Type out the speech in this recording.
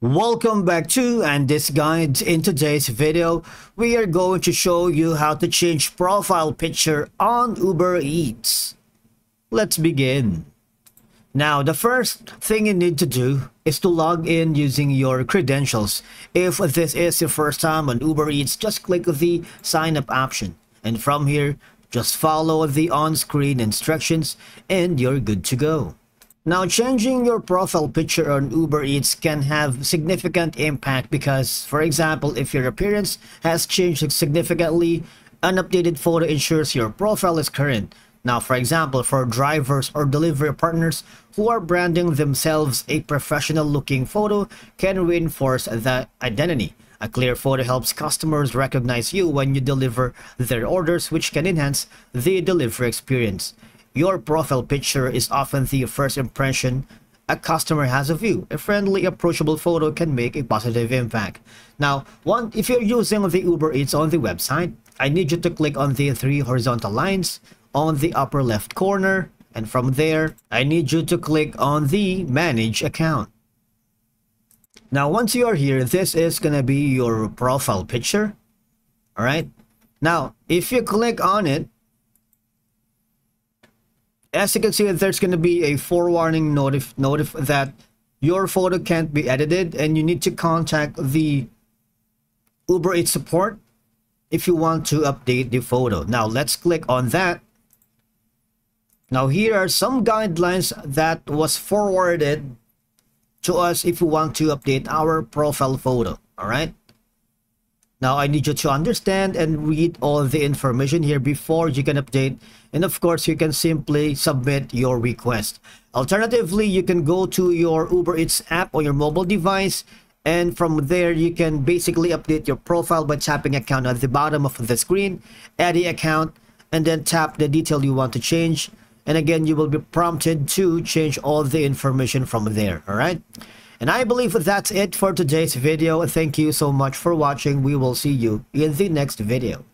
Welcome back to and this guide in today's video we are going to show you how to change profile picture on Uber Eats. Let's begin. Now the first thing you need to do is to log in using your credentials. If this is your first time on Uber Eats just click the sign up option and from here just follow the on-screen instructions and you're good to go. Now, changing your profile picture on Uber Eats can have significant impact because, for example, if your appearance has changed significantly, an updated photo ensures your profile is current. Now, for example, for drivers or delivery partners who are branding themselves a professional-looking photo can reinforce that identity. A clear photo helps customers recognize you when you deliver their orders, which can enhance the delivery experience. Your profile picture is often the first impression a customer has of you. A friendly, approachable photo can make a positive impact. Now, one, if you're using the Uber Eats on the website, I need you to click on the three horizontal lines on the upper left corner. And from there, I need you to click on the Manage Account. Now, once you are here, this is going to be your profile picture. All right. Now, if you click on it, as you can see there's going to be a forewarning notif notif that your photo can't be edited and you need to contact the Uber Eats support if you want to update the photo. Now let's click on that. Now here are some guidelines that was forwarded to us if you want to update our profile photo. All right. Now, I need you to understand and read all the information here before you can update. And of course, you can simply submit your request. Alternatively, you can go to your Uber Eats app on your mobile device. And from there, you can basically update your profile by tapping account at the bottom of the screen, add the account, and then tap the detail you want to change. And again, you will be prompted to change all the information from there. All right. And I believe that's it for today's video. Thank you so much for watching. We will see you in the next video.